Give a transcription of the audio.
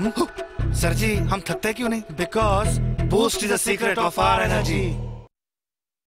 हम्म? Sir जी हम थकते क्यों नहीं? Because boost is the secret of our energy